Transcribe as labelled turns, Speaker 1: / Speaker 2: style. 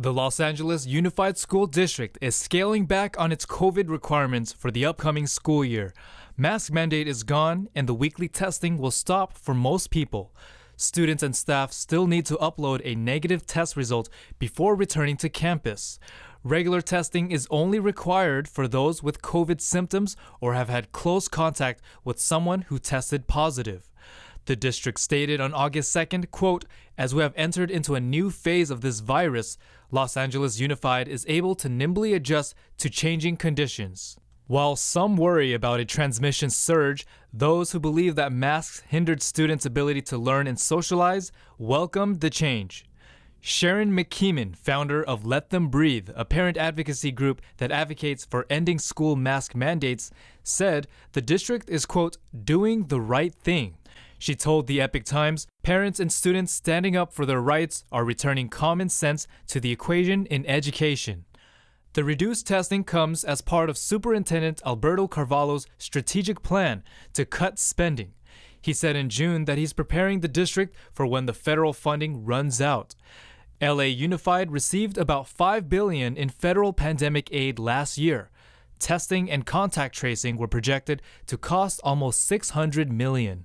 Speaker 1: The Los Angeles Unified School District is scaling back on its COVID requirements for the upcoming school year. Mask mandate is gone, and the weekly testing will stop for most people. Students and staff still need to upload a negative test result before returning to campus. Regular testing is only required for those with COVID symptoms or have had close contact with someone who tested positive. The district stated on August 2nd, quote, as we have entered into a new phase of this virus, Los Angeles Unified is able to nimbly adjust to changing conditions. While some worry about a transmission surge, those who believe that masks hindered students' ability to learn and socialize welcomed the change. Sharon McKeeman, founder of Let Them Breathe, a parent advocacy group that advocates for ending school mask mandates, said the district is, quote, doing the right thing. She told the Epoch Times parents and students standing up for their rights are returning common sense to the equation in education. The reduced testing comes as part of Superintendent Alberto Carvalho's strategic plan to cut spending. He said in June that he's preparing the district for when the federal funding runs out. LA Unified received about 5 billion in federal pandemic aid last year. Testing and contact tracing were projected to cost almost 600 million.